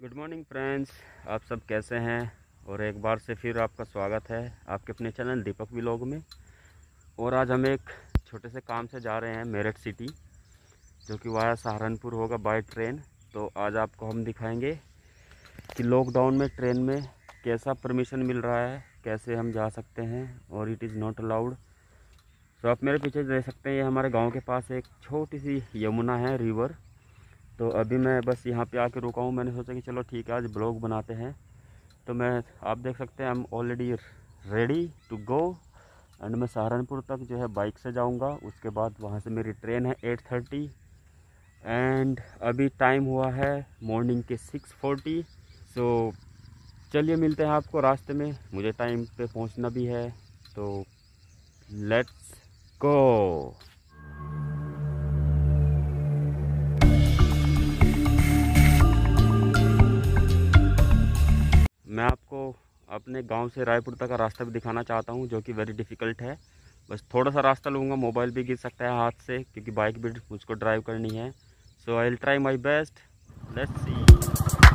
Good morning friends आप सब कैसे हैं? और एक बार से फिर आपका स्वागत है आपके अपने चैनल दीपक व्लॉग में। और आज हम एक छोटे से काम से जा रहे हैं मेरठ सिटी जो कि वाया सहारनपुर होगा बाय ट्रेन तो आज आपको हम दिखाएँगे कि लॉकडाउन में ट्रेन में कैसा परमिशन मिल रहा है, कैसे हम जा सकते हैं, और इट इज़ नॉट अलाउड तो आप मेरे पीछे देख सकते हैं, ये हमारे गाँव के पास एक छोटी सी यमुना है रिवर तो अभी मैं बस यहाँ पे आके रुका हूँ। मैंने सोचा कि चलो ठीक है, आज ब्लॉग बनाते हैं। तो मैं, आप देख सकते हैं I am already ready to go and मैं सहारनपुर तक जो है बाइक से जाऊँगा। उसके बाद वहाँ से मेरी ट्रेन है एट थर्टी एंड अभी टाइम हुआ है मॉर्निंग के सिक्स फोर्टी सो चलिए मिलते हैं आपको रास्ते में। मुझे टाइम पे पहुँचना भी है। तो लेट्स गो मैं आपको अपने गाँव से रायपुर तक का रास्ता भी दिखाना चाहता हूँ, जो कि वेरी डिफ़िकल्ट है। बस थोड़ा सा रास्ता लूँगा, मोबाइल भी गिर सकता है हाथ से, क्योंकि बाइक भी मुझको ड्राइव करनी है। So I will try my best let's see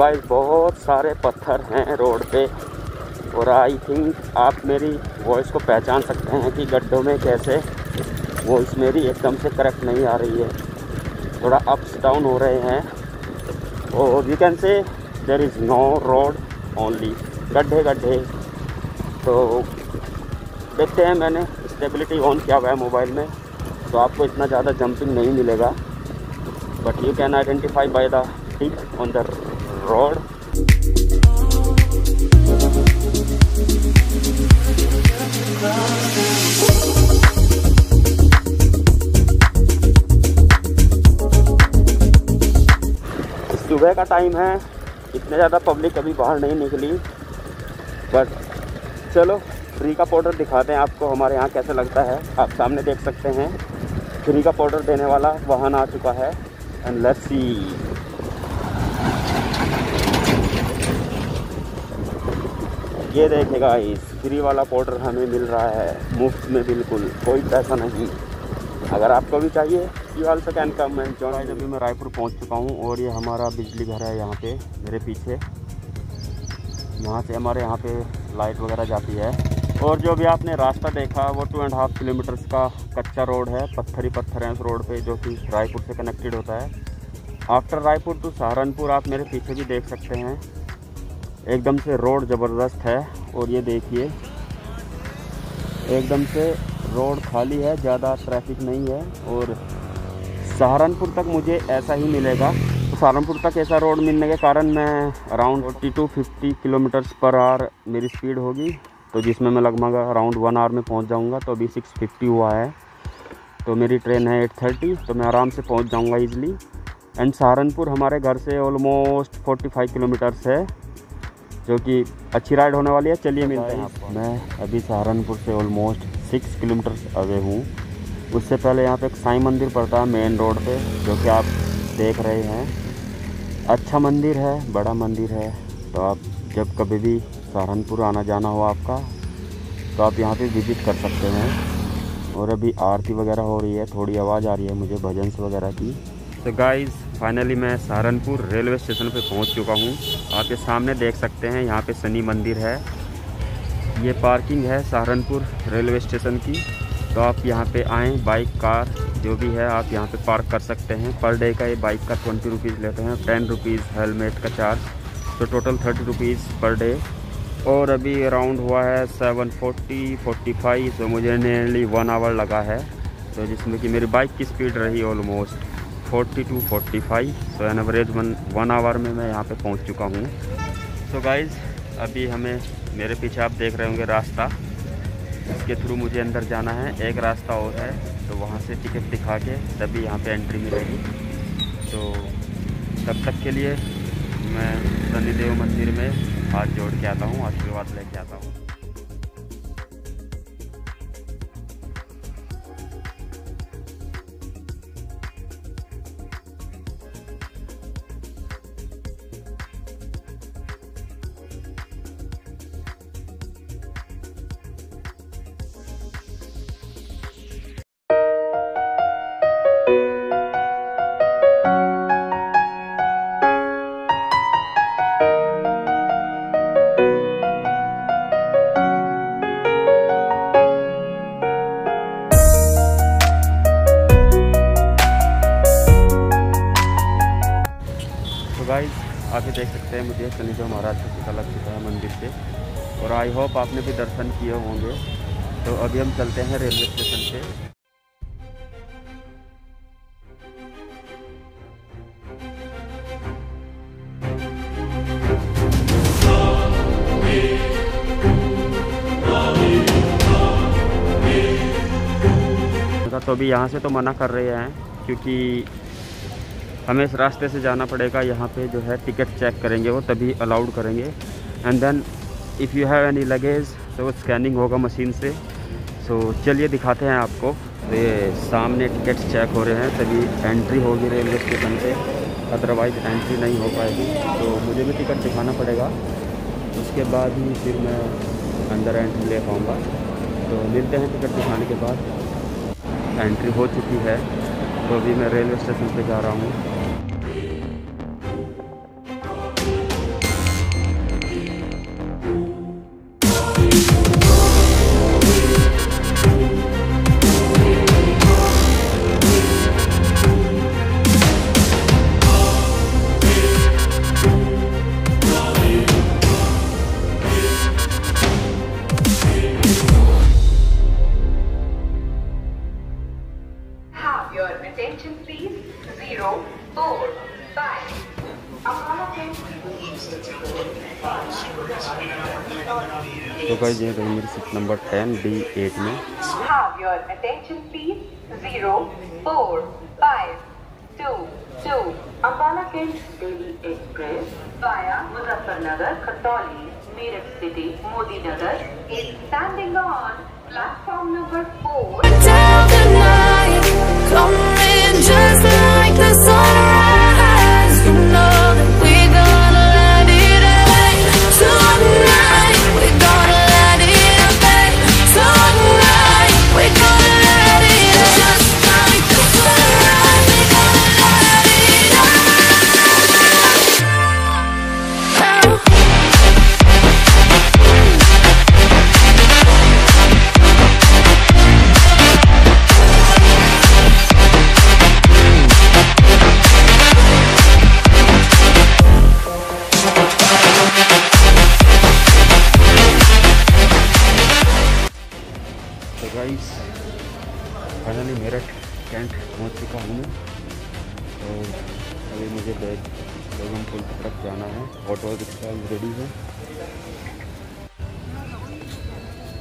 भाई, बहुत सारे पत्थर हैं रोड पे। और आई थिंक आप मेरी वॉइस को पहचान सकते हैं कि गड्ढों में कैसे वॉइस मेरी एकदम से करेक्ट नहीं आ रही है। थोड़ा अप्स डाउन हो रहे हैं। और you can say there is no road only गड्ढे गड्ढे। तो देखते हैं मैंने स्टेबिलिटी ऑन किया हुआ है मोबाइल में तो आपको इतना ज़्यादा जंपिंग नहीं मिलेगा। But you can identify by the tip on the road. सुबह का टाइम है। इतने ज़्यादा पब्लिक अभी बाहर नहीं निकली। बट चलो फ्री का पाउडर दिखाते हैं आपको हमारे यहाँ कैसे लगता है। आप सामने देख सकते हैं। फ्री का पाउडर देने वाला वाहन आ चुका है। एंड लेट्स सी ये देखेगा इस फ्री वाला पाउडर हमें मिल रहा है, मुफ़्त में बिल्कुल, कोई पैसा नहीं। अगर आपको भी चाहिए you can come and join अभी मैं रायपुर पहुँच चुका हूँ और ये हमारा बिजली घर है यहाँ पे, मेरे पीछे। यहाँ से हमारे यहाँ पे लाइट वगैरह जाती है। और जो भी आपने रास्ता देखा, वो टू एंड हाफ़ किलोमीटर्स का कच्चा रोड है, पत्थर ही पत्थर हैं उस रोड पे, जो कि रायपुर से कनेक्टेड होता है। आफ्टर रायपुर टू सहारनपुर, आप मेरे पीछे भी देख सकते हैं। एकदम से रोड ज़बरदस्त है और ये देखिए, एकदम से रोड खाली है, ज़्यादा ट्रैफ़िक नहीं है और सहारनपुर तक मुझे ऐसा ही मिलेगा। तो सहारनपुर तक ऐसा रोड मिलने के कारण मैं around forty to fifty kilometres per hour मेरी स्पीड होगी। तो जिसमें मैं लगभग अराउंड वन आवर में पहुँच जाऊँगा तो अभी सिक्स फिफ्टी हुआ है। तो मेरी ट्रेन है एट थर्टी तो मैं आराम से पहुँच जाऊँगा इजली एंड सहारनपुर हमारे घर से ऑलमोस्ट फोर्टी फाइव किलोमीटर्स है। जो कि अच्छी राइड होने वाली है। चलिए मिलते हैं आपको। मैं अभी सहारनपुर से ऑलमोस्ट सिक्स किलोमीटर अवे हूँ। उससे पहले यहाँ पे एक साईं मंदिर पड़ता है मेन रोड पे जो कि आप देख रहे हैं। अच्छा मंदिर है बड़ा मंदिर है। तो आप जब कभी भी सहारनपुर आना जाना हो आपका तो आप यहाँ पे विज़िट कर सकते हैं। और अभी आरती वगैरह हो रही है थोड़ी आवाज़ आ रही है मुझे भजन वगैरह की। तो गाइज़ फाइनली मैं सहारनपुर रेलवे स्टेशन पे पहुँच चुका हूँ। आप ये सामने देख सकते हैं, यहाँ पे शनि मंदिर है। ये पार्किंग है सहारनपुर रेलवे स्टेशन की। तो आप यहाँ पे आएँ, बाइक, कार, जो भी है, आप यहाँ पे पार्क कर सकते हैं। पर डे का ये बाइक का ट्वेंटी रुपीज़ लेते हैं, टेन रुपीज़ हेलमेट का चार्ज। तो total thirty rupees per day. और अभी अराउंड हुआ है सेवन फोर्टी फोर्टी फाइव तो मुझे नियरली वन आवर लगा है। तो जिसमें कि मेरी बाइक की स्पीड रही almost forty to forty five so an average one one hour में मैं यहाँ पे पहुँच चुका हूँ। सो गाइज़ अभी हमें, मेरे पीछे आप देख रहे होंगे रास्ता। इसके थ्रू मुझे अंदर जाना है। एक रास्ता और है तो वहाँ से टिकट दिखा के तभी यहाँ पे एंट्री मिलेगी। तो तब तक के लिए मैं शनिदेव मंदिर में हाथ जोड़ के आता हूँ, आशीर्वाद लेके आता हूँ। देख सकते हैं, मुझे शनिदेव महाराज का टीका लग चुका है मंदिर पे और आई होप आपने भी दर्शन किए होंगे। तो अभी हम चलते हैं रेलवे स्टेशन से तो अभी यहाँ से तो मना कर रहे हैं, क्योंकि हमें इस रास्ते से जाना पड़ेगा। यहाँ पे जो है टिकट चेक करेंगे वो तभी अलाउड करेंगे। And then if you have any luggage तो वो स्कैनिंग होगा मशीन से। सो so, चलिए दिखाते हैं आपको। तो ये सामने टिकट चेक हो रहे हैं तभी एंट्री होगी रेलवे स्टेशन पे। अदरवाइज़ एंट्री नहीं हो पाएगी। तो मुझे भी टिकट दिखाना पड़ेगा। उसके बाद ही फिर मैं अंदर एंट्री ले पाऊँगा। तो मिलते हैं टिकट दिखाने के बाद। एंट्री हो चुकी है। तो अभी मैं रेलवे स्टेशन पे जा रहा हूँ। तो गाइस ये रही मेरी seat number ten D eight में Have your attention please. Zero, four, five, two, two. Ambala Kent Delhi Express via Muzaffarnagar, Khatoli, Meerut City, Modi Nagar is standing on platform number four. Coming just like the sunrise. तो guys finally Meerut cantt पहुँच चुका हूँ मैं। तो अभी मुझे bag बेगम पुल की तरफ़ जाना है। ऑटो रिक्शा रेडी है।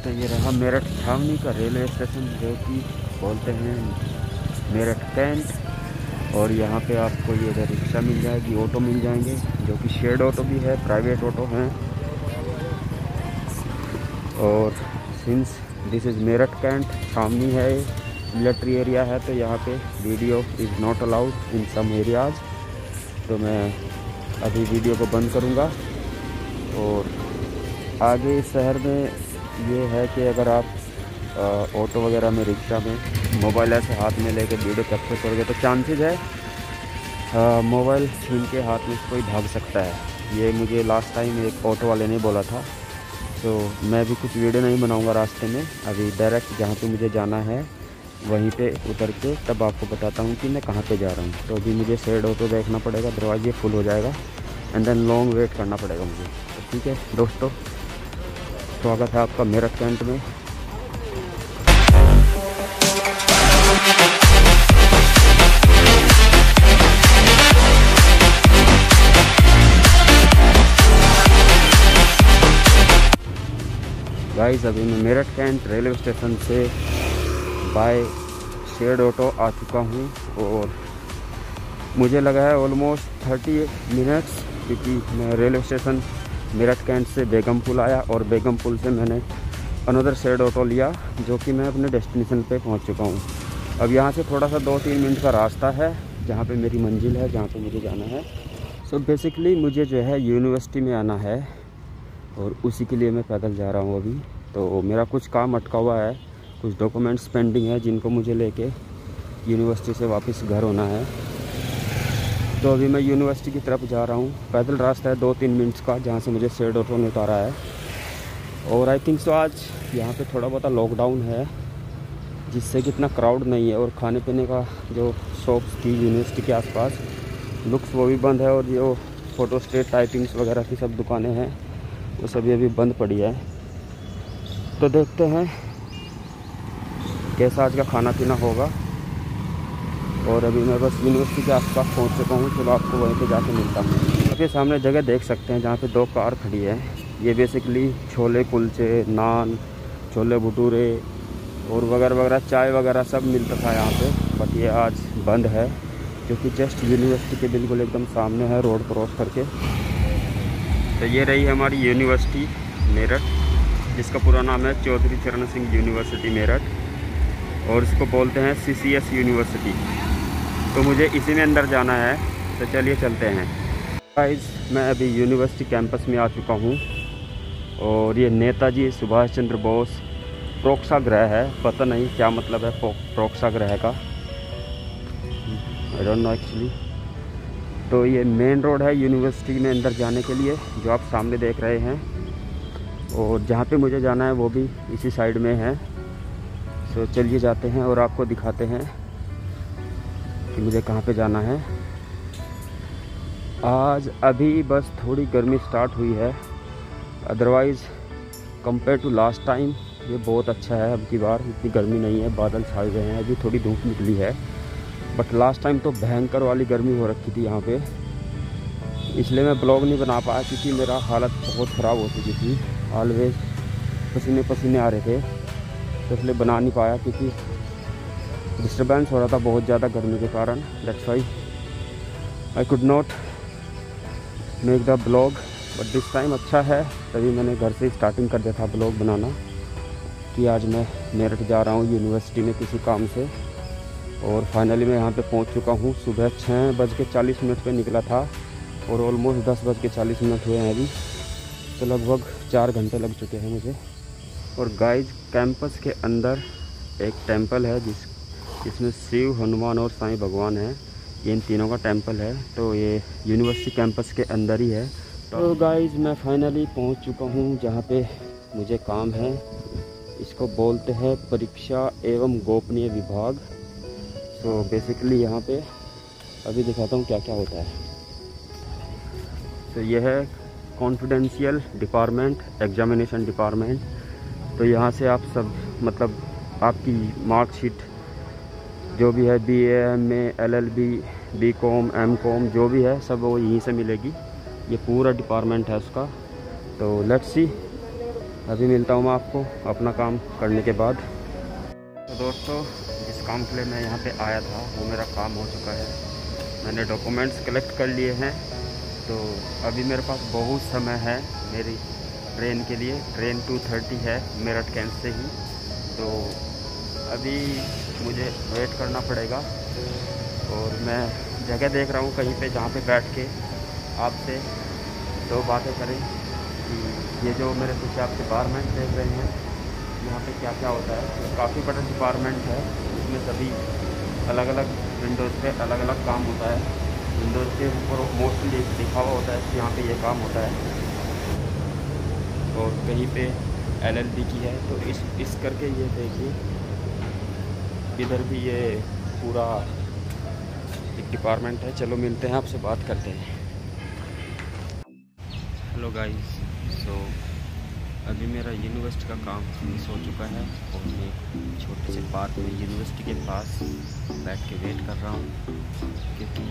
तो ये रहा मेरठ छावनी का रेलवे स्टेशन जो कि बोलते हैं मेरठ कैंट और यहाँ पे आपको ये इधर रिक्शा मिल जाएगी ऑटो मिल जाएँगे, जो कि शेड ऑटो भी है प्राइवेट ऑटो हैं। और since this is Meerut Cantt सामनी है मिलिट्री एरिया है तो यहाँ पे video is not allowed in some areas तो मैं अभी वीडियो को बंद करूँगा। और आगे इस शहर में ये है कि अगर आप ऑटो वगैरह में रिक्शा में मोबाइल ऐसे हाथ में लेके वीडियो कैप्चर करोगे तो चांसेज है मोबाइल छीन के हाथ में कोई भाग सकता है। ये मुझे लास्ट टाइम एक ऑटो वाले ने बोला था। तो मैं भी कुछ वीडियो नहीं बनाऊँगा रास्ते में। अभी डायरेक्ट जहाँ पे मुझे जाना है, वहीं पे उतर के तब आपको बताता हूँ कि मैं कहाँ पे जा रहा हूँ। तो अभी मुझे सेड हो तो देखना पड़ेगा, दरवाजे फुल हो जाएगा एंड देन लॉन्ग वेट करना पड़ेगा मुझे। तो ठीक है, दोस्तों, स्वागत है आपका मेरठ कैंट में। गाइस अभी मैं मेरठ कैंट रेलवे स्टेशन से बाय शेड ऑटो आ चुका हूँ और मुझे लगा है ऑलमोस्ट थर्टी मिनट्स क्योंकि मैं रेलवे स्टेशन मेरठ कैंट से बेगम पुल आया और बेगम पुल से मैंने अनदर शेड ऑटो लिया जो कि मैं अपने डेस्टिनेशन पे पहुँच चुका हूँ। अब यहाँ से थोड़ा सा दो तीन मिनट का रास्ता है, जहाँ पे मेरी मंजिल है, जहाँ पे मुझे जाना है। सो so बेसिकली मुझे जो है यूनिवर्सिटी में आना है। और उसी के लिए मैं पैदल जा रहा हूँ अभी। तो मेरा कुछ काम अटका हुआ है, कुछ डॉक्यूमेंट्स पेंडिंग है जिनको मुझे लेके यूनिवर्सिटी से वापस घर होना है। तो अभी मैं यूनिवर्सिटी की तरफ़ जा रहा हूँ। पैदल रास्ता है दो तीन मिनट्स का, जहाँ से मुझे शेड ऑटो ने उतारा है। और आई थिंक सो आज यहाँ पे थोड़ा बहुत लॉकडाउन है, जिससे कि इतना क्राउड नहीं है और खाने पीने का जो शॉप्स थी यूनिवर्सिटी के आसपास लुक्स वो भी बंद है और जो फ़ोटो स्टेट टाइपिंग्स वगैरह की सब दुकानें हैं। वो सभी अभी बंद पड़ी है। तो देखते हैं कैसा आज का खाना पीना होगा। और अभी मैं बस यूनिवर्सिटी के आसपास पहुँच चुका हूँ, चलो आपको वहीं पे जाके मिलता हूँ। आपके सामने जगह देख सकते हैं जहाँ पे दो कार खड़ी है। ये बेसिकली छोले, कुलचे, नान, छोले भटूरे और वगैरह वगैरह, चाय वगैरह सब मिलता था यहाँ पे। बट ये आज बंद है, क्योंकि जस्ट यूनिवर्सिटी के बिल्कुल एकदम सामने है रोड क्रॉस करके। तो ये रही हमारी यूनिवर्सिटी मेरठ, जिसका पूरा नाम है चौधरी चरण सिंह यूनिवर्सिटी मेरठ। और इसको बोलते हैं सीसीएस यूनिवर्सिटी तो मुझे इसी में अंदर जाना है तो चलिए चलते हैं। गाइस मैं अभी यूनिवर्सिटी कैंपस में आ चुका हूँ। और ये नेताजी सुभाष चंद्र बोस प्रोक्साग्रह है। पता नहीं क्या मतलब है प्रोक्साग्रह का। आई डोंट नो एक्चुअली तो ये मेन रोड है यूनिवर्सिटी में अंदर जाने के लिए, जो आप सामने देख रहे हैं। और जहाँ पे मुझे जाना है, वो भी इसी साइड में है। तो चलिए जाते हैं और आपको दिखाते हैं कि मुझे कहाँ पे जाना है। आज अभी बस थोड़ी गर्मी स्टार्ट हुई है। Otherwise compare to last time ये बहुत अच्छा है। अब की बार इतनी गर्मी नहीं है, बादल छाए हुए हैं, अभी थोड़ी धूप निकली है। बट लास्ट टाइम तो भयंकर वाली गर्मी हो रखी थी यहाँ पे। इसलिए मैं ब्लॉग नहीं बना पाया क्योंकि मेरा हालत बहुत ख़राब हो चुकी थी। ऑलवेज पसीने पसीने आ रहे थे। तो इसलिए बना नहीं पाया क्योंकि डिस्टर्बेंस हो रहा था बहुत ज़्यादा गर्मी के कारण। That's why I could not make the blog but this time अच्छा है। तभी मैंने घर से स्टार्टिंग कर दिया था ब्लॉग बनाना। कि आज मैं मेरठ जा रहा हूँ यूनिवर्सिटी में किसी काम से। और फाइनली मैं यहाँ पे पहुँच चुका हूँ। सुबह छः बज के चालीस मिनट पर निकला था और ऑलमोस्ट दस बज के चालीस मिनट हुए हैं अभी। तो लगभग चार घंटे लग चुके हैं मुझे। और गाइज़ कैंपस के अंदर एक टेंपल है जिस, जिसमें शिव, हनुमान और साईं भगवान है। इन तीनों का टेंपल है। तो ये यूनिवर्सिटी कैंपस के अंदर ही है। तो गाइज़ मैं फाइनली पहुँच चुका हूँ जहाँ पे मुझे काम है। इसको बोलते हैं परीक्षा एवं गोपनीय विभाग। तो बेसिकली यहाँ पे अभी दिखाता हूँ क्या क्या होता है। तो यह है कॉन्फिडेंशियल डिपार्टमेंट एग्जामिनेशन डिपार्टमेंट तो यहाँ से आप सब मतलब आपकी मार्कशीट जो भी है B M A L L B B com M com जो भी है, सब वो यहीं से मिलेगी। ये पूरा डिपार्टमेंट है उसका। तो लेट्स सी अभी मिलता हूँ मैं आपको अपना काम करने के बाद। तो दोस्तों काम के लिए मैं यहाँ पे आया था, वो मेरा काम हो चुका है। मैंने डॉक्यूमेंट्स कलेक्ट कर लिए हैं तो अभी मेरे पास बहुत समय है मेरी ट्रेन के लिए। ट्रेन टू थर्टी है, मेरठ कैंट से ही। तो अभी मुझे वेट करना पड़ेगा और मैं जगह देख रहा हूँ कहीं पे जहाँ पे बैठ के आपसे दो बातें करें कि ये जो मेरे पीछे आप डिपार्टमेंट देख रहे हैं, यहाँ पे क्या क्या होता है। काफ़ी बड़ा डिपार्टमेंट है। इसमें सभी अलग अलग विंडोज़ पे अलग अलग काम होता है। विंडोज़ के ऊपर मोस्टली लिखा हुआ होता है कि यहाँ पे ये काम होता है। और कहीं पे एलएलबी की है तो इस इस करके ये देखिए, इधर भी ये पूरा एक डिपार्टमेंट है। चलो मिलते हैं, आपसे बात करते हैं। हेलो गाइस सो अभी मेरा यूनिवर्सिटी का काम फिनिश हो चुका है और मैं छोटे से पार्क में यूनिवर्सिटी के पास बैठ के वेट कर रहा हूँ, क्योंकि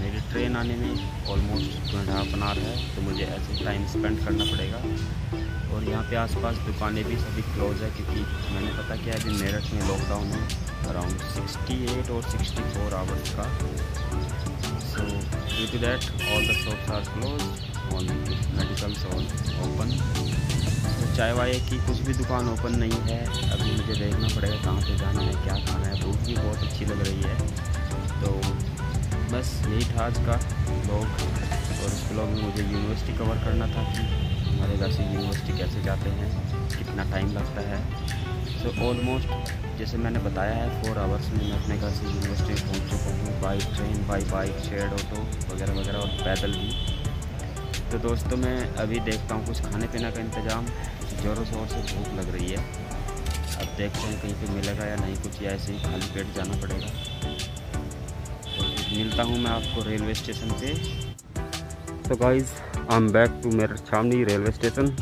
मेरी ट्रेन आने में almost two and half an hour है तो मुझे ऐसे टाइम स्पेंड करना पड़ेगा। और यहाँ पे आसपास दुकानें भी सभी क्लोज है, क्योंकि मैंने पता किया अभी मेरठ में लॉकडाउन है अराउंड 68 और 64 आवर्स का। So due to that all the shops are close only medicals all open चाय वाय की कुछ भी दुकान ओपन नहीं है। अभी मुझे देखना पड़ेगा कहाँ पे जाना है, क्या खाना है। भूख भी बहुत अच्छी लग रही है। तो बस यही था आज का ब्लॉग और इस ब्लॉग में मुझे यूनिवर्सिटी कवर करना था कि हमारे घर से यूनिवर्सिटी कैसे जाते हैं, कितना टाइम लगता है। सो ऑलमोस्ट जैसे मैंने बताया है फोर आवर्स में मैं अपने घर से यूनिवर्सिटी पहुँच चुका हूँ by train by bike shared auto वगैरह वगैरह और पैदल भी। तो दोस्तों, मैं अभी देखता हूँ कुछ खाने पीने का इंतज़ाम। ज़ोरों शोर से भूख लग रही है। अब देखते हैं कहीं पे मिलेगा या नहीं, कुछ या ऐसे ही खाली पेट जाना पड़ेगा। तो मिलता हूँ मैं आपको रेलवे स्टेशन पे। Guys I am back to मेरे छावनी रेलवे स्टेशन।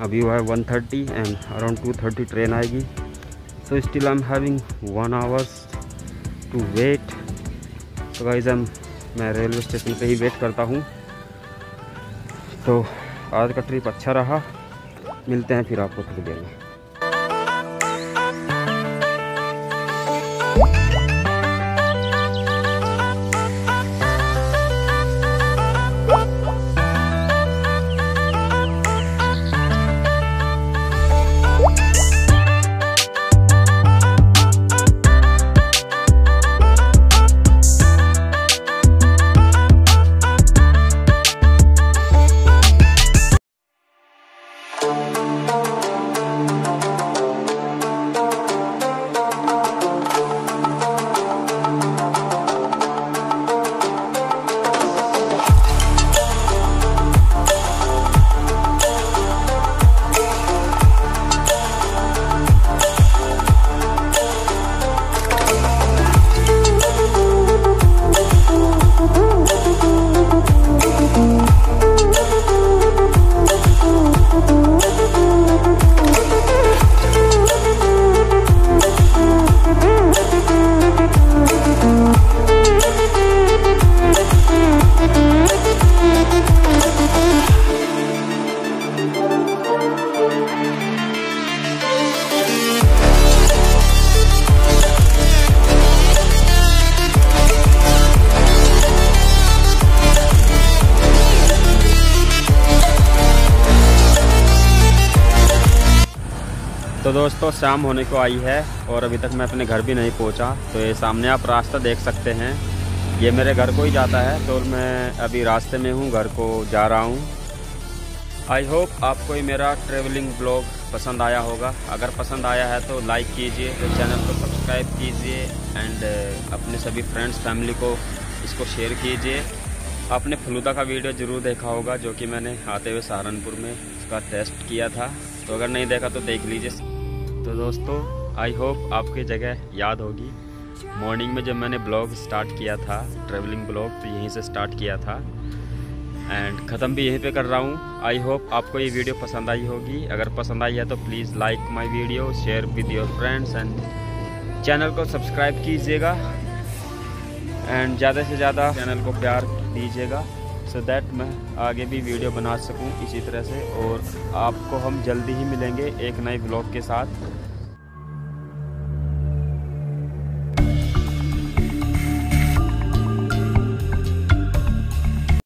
अभी हुआ है 1:30 एंड अराउंड 2:30 ट्रेन आएगी। So still I am having one hours to wait तो गाइज़ हम मैं रेलवे स्टेशन पे ही वेट करता हूँ। तो आज का ट्रिप अच्छा रहा। मिलते हैं फिर आपको थोड़ी देर में तो दोस्तों, शाम होने को आई है और अभी तक मैं अपने घर भी नहीं पहुँचा। तो ये सामने आप रास्ता देख सकते हैं। ये मेरे घर को ही जाता है तो मैं अभी रास्ते में हूँ, घर को जा रहा हूँ। आई होप आपको ये मेरा ट्रेवलिंग ब्लॉग पसंद आया होगा। अगर पसंद आया है तो लाइक कीजिए तो चैनल को सब्सक्राइब कीजिए एंड अपने सभी फ्रेंड्स फैमिली को इसको शेयर कीजिए। आपने फलूदा का वीडियो ज़रूर देखा होगा, जो कि मैंने आते हुए सहारनपुर में उसका टेस्ट किया था। तो अगर नहीं देखा तो देख लीजिए। तो दोस्तों आई होप आपकी जगह याद होगी। मॉर्निंग में जब मैंने ब्लॉग स्टार्ट किया था ट्रैवलिंग ब्लॉग तो यहीं से स्टार्ट किया था। एंड ख़त्म भी यहीं पे कर रहा हूँ। आई होप आपको ये वीडियो पसंद आई होगी। अगर पसंद आई है तो please like my video share with your friends and channel को सब्सक्राइब कीजिएगा। एंड ज़्यादा से ज़्यादा चैनल को प्यार दीजिएगा। सो so दैट मैं आगे भी वीडियो बना सकूँ इसी तरह से और आपको हम जल्दी ही मिलेंगे एक नए ब्लॉग के साथ।